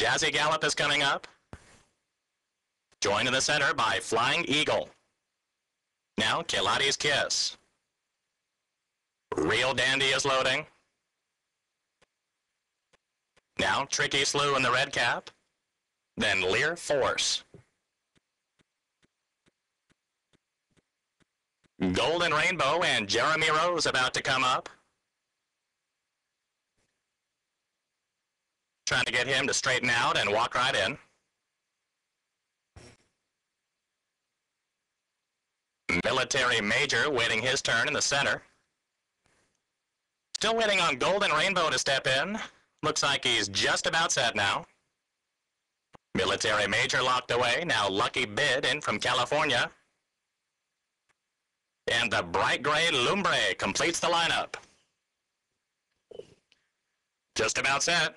Jazzy Gallop is coming up. Joined in the center by Flying Eagle. Now, Kilati's Kiss. Real Dandy is loading. Now, Tricky Slew in the red cap. Then Lear Force. Golden Rainbow and Jeremy Rose about to come up. Trying to get him to straighten out and walk right in. Military Major waiting his turn in the center. Still waiting on Golden Rainbow to step in. Looks like he's just about set now. Military Major locked away. Now Lucky Bid in from California. And the bright gray Lumbre completes the lineup. Just about set.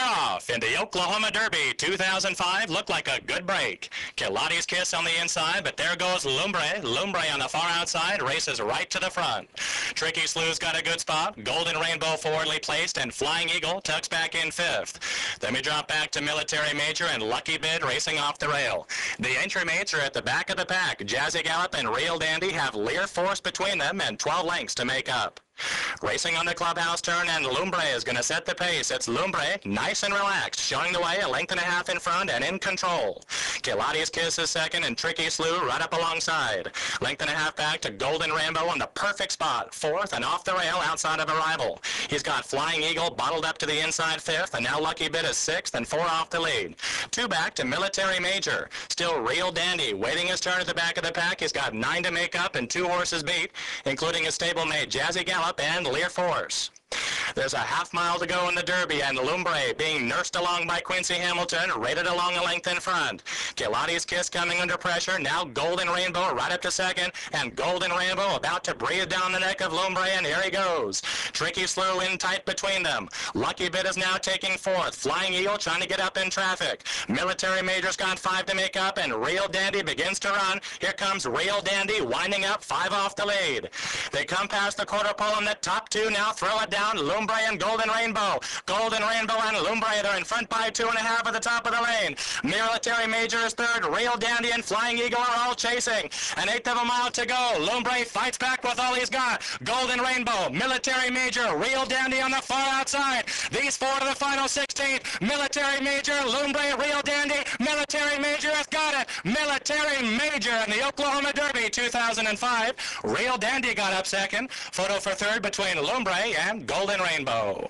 off in the Oklahoma Derby 2005. Looked like a good break. Kilati's Kiss on the inside, but there goes Lumbre. Lumbre on the far outside races right to the front. Tricky Slew's got a good spot. Golden Rainbow forwardly placed, and Flying Eagle tucks back in fifth. Then we drop back to Military Major and Lucky Bid racing off the rail. The entry mates are at the back of the pack. Jazzy Gallop and Real Dandy have Lear Force between them and 12 lengths to make up. Racing on the clubhouse turn, and Lumbre is going to set the pace. It's Lumbre, nice and relaxed, showing the way a length and a half in front and in control. Kilati's Kiss is second, and Tricky Slew right up alongside. Length and a half back to Golden Rainbow on the perfect spot, fourth and off the rail outside of arrival. He's got Flying Eagle bottled up to the inside fifth, and now Lucky Bid is sixth and four off the lead. Two back to Military Major. Still Real Dandy, waiting his turn at the back of the pack. He's got nine to make up and two horses beat, including his stablemate Jazzy Gallop and Lear Force. There's a half mile to go in the Derby, and Lumbre being nursed along by Quincy Hamilton, rated along a length in front. Kilati's Kiss coming under pressure. Now Golden Rainbow right up to second, and Golden Rainbow about to breathe down the neck of Lumbre, and here he goes. Tricky Slew in tight between them. Lucky Bid is now taking fourth. Flying Eagle trying to get up in traffic. Military Major's got five to make up, and Real Dandy begins to run. Here comes Real Dandy winding up, five off the lead. They come past the quarter pole, and the top two now throw it down. Lumbre and Golden Rainbow. Golden Rainbow and Lumbre are in front by two and a half at the top of the lane. Military Major is third. Real Dandy and Flying Eagle are all chasing. An eighth of a mile to go. Lumbre fights back with all he's got. Golden Rainbow, Military Major, Real Dandy on the far outside. These four to the final 16th. Military Major, Lumbre, Real Dandy. Military Major it. Military Major in the Oklahoma Derby 2005. Real Dandy got up second. Photo for third between Lumbre and Golden Rainbow.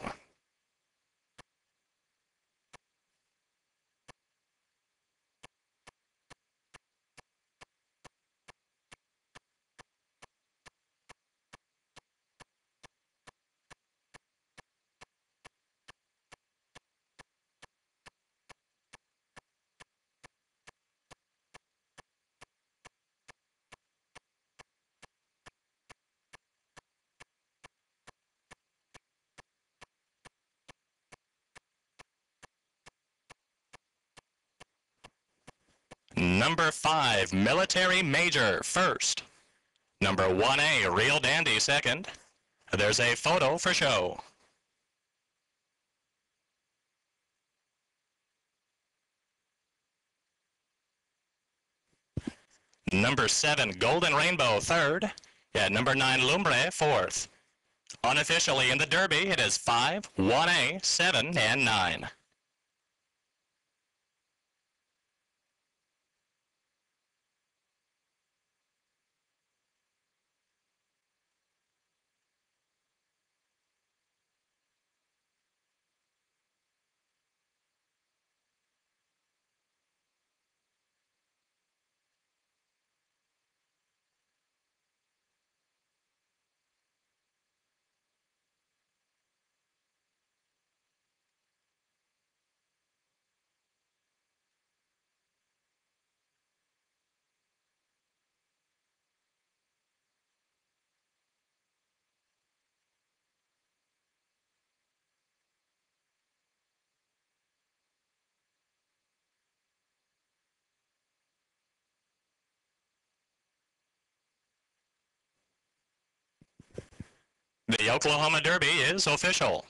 Number 5, Military Major, first. Number 1A, Real Dandy, second. There's a photo for show. Number 7, Golden Rainbow, third. Yeah, number 9, Lumbre, fourth. Unofficially in the Derby, it is 5, 1A, 7, and 9. Oklahoma Derby is official.